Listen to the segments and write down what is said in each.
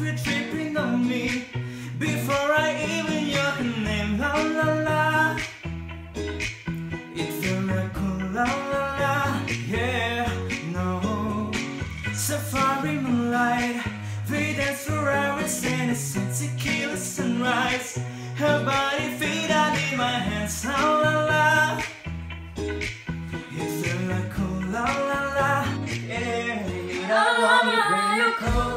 you're tripping on me before I even your name. La la la. It feels like a la la la. Yeah, no. Safari moonlight. We dance for hours it's a tequila sunrise. Her body feet out in my hands. La la la. It feels like a la la la. Yeah, oh, I love it when you call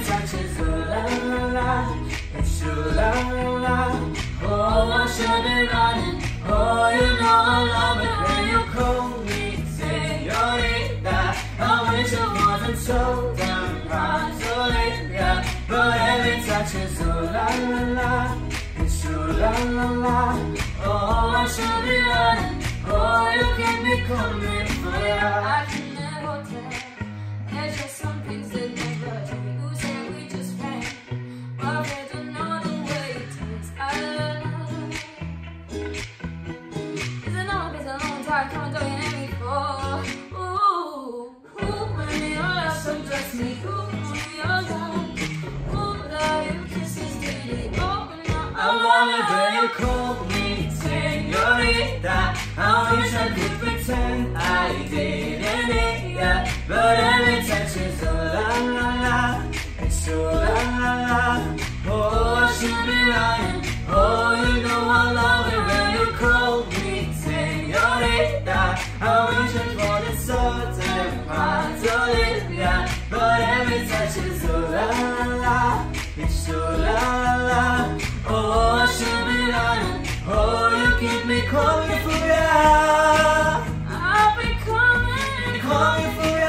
but every touch is a la la la. It's a la la la. Oh, I should be running. Oh, you know I love it when you call me señorita. I wish I wasn't so damn consolida, but every touch is a la la la. It's a la la la. Oh, I should be running. Oh, you can be coming for ya. I when you call me señorita. I wish I could pretend I didn't need ya, but every touch is a la la la. It's a la la la. Oh, I should be running. Oh, you know I love it when you call me señorita. I wish I wasn't so calling for ya. I'll be coming. Calling for ya.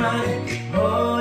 Running. Oh,